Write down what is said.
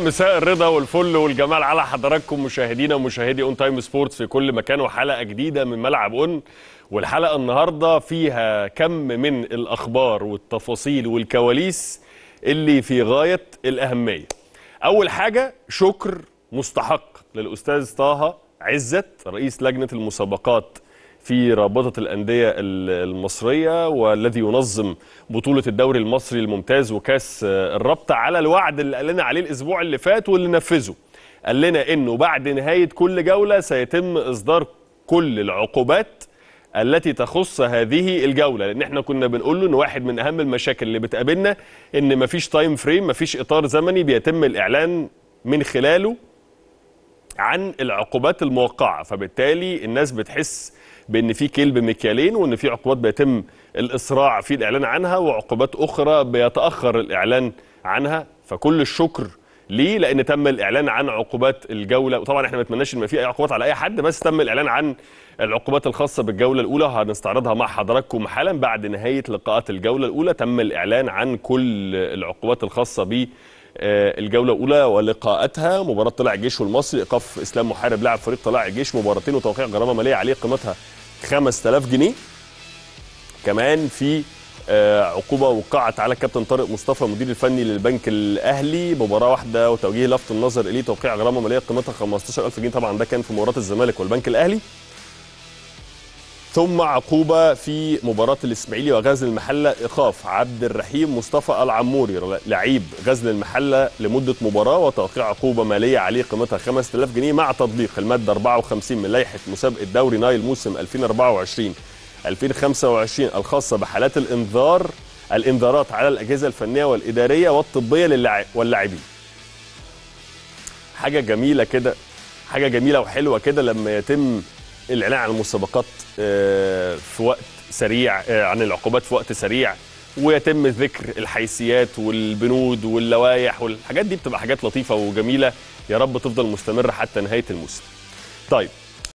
مساء الرضا والفل والجمال على حضراتكم مشاهدينا ومشاهدي اون تايم سبورتس في كل مكان وحلقة جديدة من ملعب اون والحلقة النهارده فيها كم من الأخبار والتفاصيل والكواليس اللي في غاية الأهمية. أول حاجة شكر مستحق للأستاذ طه عزت رئيس لجنة المسابقات في رابطة الأندية المصرية والذي ينظم بطولة الدوري المصري الممتاز وكأس الرابطة على الوعد اللي قال لنا عليه الأسبوع اللي فات واللي نفذه. قال لنا إنه بعد نهاية كل جولة سيتم إصدار كل العقوبات التي تخص هذه الجولة لأن إحنا كنا بنقول له إن واحد من أهم المشاكل اللي بتقابلنا إن مفيش time frame مفيش إطار زمني بيتم الإعلان من خلاله عن العقوبات الموقعة. فبالتالي الناس بتحس بإن في كيل بمكيالين وإن في عقوبات بيتم الإسراع في الإعلان عنها وعقوبات أخرى بيتأخر الإعلان عنها. فكل الشكر ليه؟ لأن تم الإعلان عن عقوبات الجولة. وطبعا إحنا ما نتمناش إن في اي عقوبات على أي حد بس تم الإعلان عن العقوبات الخاصة بالجولة الأولى. هنستعرضها مع حضراتكم حالا بعد نهاية لقاءات الجولة الأولى. تم الإعلان عن كل العقوبات الخاصة ب الجولة الأولى ولقاءاتها. مباراة طلائع الجيش والمصري إيقاف إسلام محارب لاعب فريق طلائع الجيش. مباراتين وتوقيع غرامة مالية عليه قيمتها 5000 جنيه. كمان في عقوبة وقعت على الكابتن طارق مصطفى المدير الفني للبنك الأهلي. مباراة واحدة وتوجيه لفت النظر إليه. توقيع غرامة مالية قيمتها 15000 جنيه. طبعا ده كان في مباراة الزمالك والبنك الأهلي. ثم عقوبة في مباراة الإسماعيلي وغزل المحلة إيقاف عبد الرحيم مصطفى العموري لعيب غزل المحلة لمدة مباراة وتوقيع عقوبة مالية عليه قيمتها 5000 جنيه مع تطبيق المادة 54 من لائحة مسابقة دوري نايل موسم 2024 2025 الخاصة بحالات الإنذار الإنذارات على الأجهزة الفنية والإدارية والطبية واللاعبين. حاجة جميلة كده حاجة جميلة وحلوة كده لما يتم الإعلان عن المسابقات في وقت سريع عن العقوبات في وقت سريع ويتم ذكر الحيثيات والبنود واللوائح والحاجات دي بتبقى حاجات لطيفة وجميلة يا رب تفضل مستمرة حتى نهاية الموسم. طيب